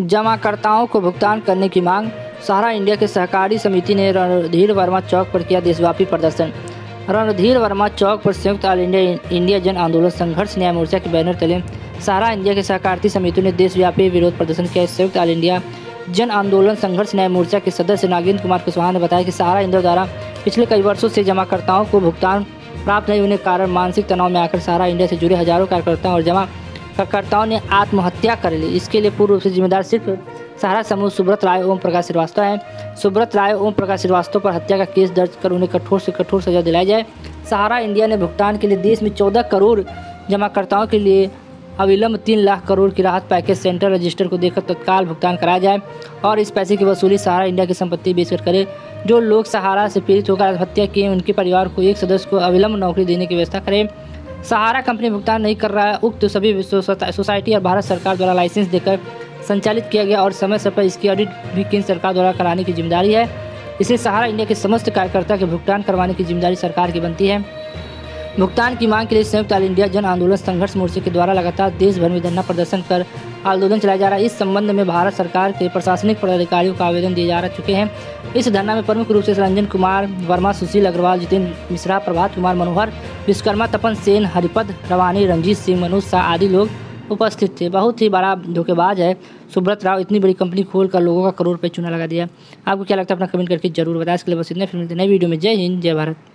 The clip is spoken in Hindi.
जमाकर्ताओं को भुगतान करने की मांग, सहारा इंडिया के सहकारी समिति ने रणधीर वर्मा चौक पर किया देशव्यापी प्रदर्शन। रणधीर वर्मा चौक पर संयुक्त ऑल इंडिया इंडिया जन आंदोलन संघर्ष न्याय मोर्चा के बैनर तले सहारा इंडिया के सहकारिता समिति ने देशव्यापी विरोध प्रदर्शन किया। संयुक्त ऑल इंडिया जन आंदोलन संघर्ष न्याय मोर्चा के सदस्य नागेंद्र कुमार कुशवाहा ने बताया कि सहारा इंडिया द्वारा पिछले कई वर्षों से जमाकर्ताओं को भुगतान प्राप्त नहीं होने के कारण मानसिक तनाव में आकर सहारा इंडिया से जुड़े हज़ारों कार्यकर्ताओं और जमा कार्यकर्ताओं ने आत्महत्या कर ली। इसके लिए पूर्व रूप से जिम्मेदार सिर्फ़ सहारा समूह सुब्रत राय ओम प्रकाश श्रीवास्तव है। सुब्रत राय ओम प्रकाश श्रीवास्तव पर हत्या का केस दर्ज कर उन्हें कठोर से कठोर सजा दिलाई जाए। सहारा इंडिया ने भुगतान के लिए देश में चौदह करोड़ जमाकर्ताओं के लिए अविलंब तीन लाख करोड़ की राहत पैकेज सेंट्रल रजिस्टर को देकर तत्काल भुगतान कराया जाए और इस पैसे की वसूली सहारा इंडिया की संपत्ति बेचकर करे। जो लोग सहारा से पीड़ित होकर आत्महत्या किए, उनके परिवार को एक सदस्य को अविलंब नौकरी देने की व्यवस्था करे। सहारा कंपनी भुगतान नहीं कर रहा है। उक्त सभी सोसाइटी और भारत सरकार द्वारा लाइसेंस देकर संचालित किया गया और समय समय पर इसकी ऑडिट भी केंद्र सरकार द्वारा कराने की ज़िम्मेदारी है। इसे सहारा इंडिया के समस्त कार्यकर्ता के भुगतान करवाने की ज़िम्मेदारी सरकार की बनती है। भुगतान की मांग के लिए संयुक्त ऑल इंडिया जन आंदोलन संघर्ष मोर्चे के द्वारा लगातार देश भर में धरना प्रदर्शन कर आंदोलन चलाया जा रहा है। इस संबंध में भारत सरकार के प्रशासनिक पदाधिकारियों को आवेदन दिए जा चुके हैं। इस धरना में प्रमुख रूप से रंजन कुमार वर्मा, सुशील अग्रवाल, जितेंद्र मिश्रा, प्रभात कुमार मनोहर विश्वकर्मा तपन सेन, हरिपद, रवानी, रंजीत सिंह मनोज शाह आदि लोग उपस्थित थे। बहुत ही बड़ा धोखेबाज है। सुब्रत राव, इतनी बड़ी कंपनी खोल कर लोगों का करोड़ रुपये चुना लगा दिया। आपको क्या लगता है? अपना कमेंट करके ज़रूर बताया इसके लिए बस इतने फिर मिलते नई वीडियो में। जय हिंद, जय भारत।